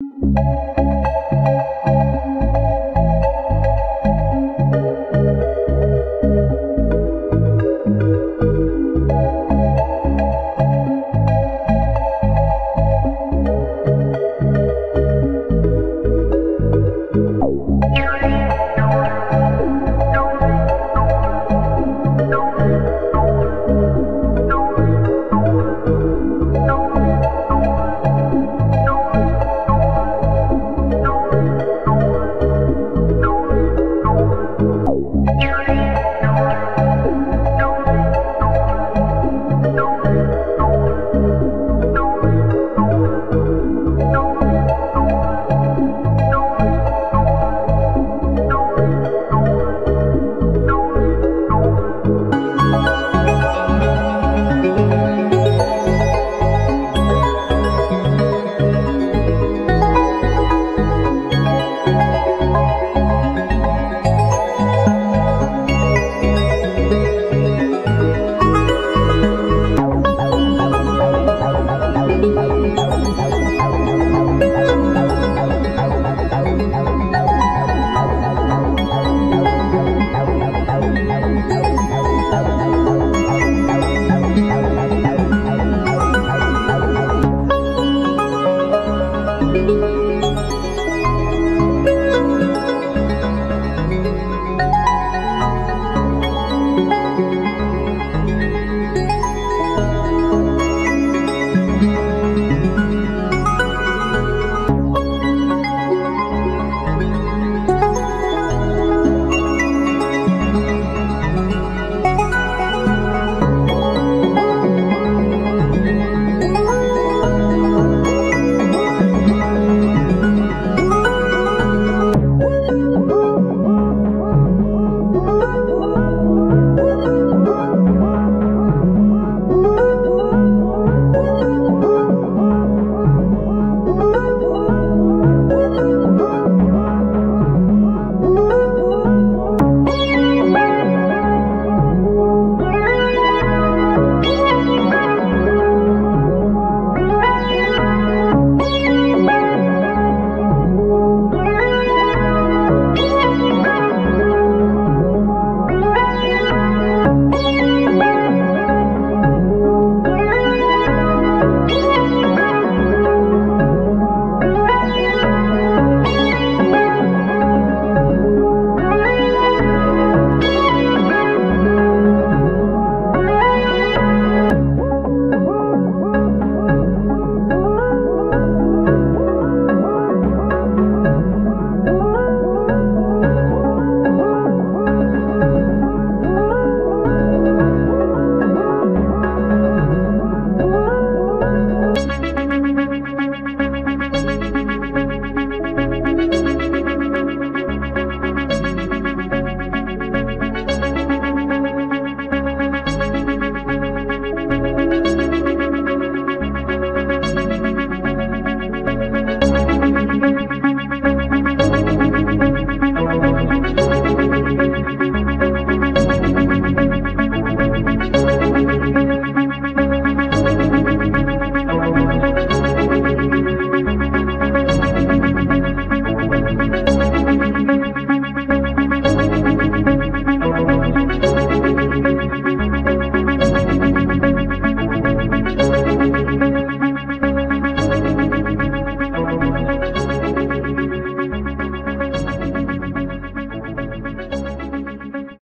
Música